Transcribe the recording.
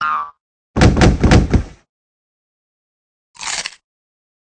Ow.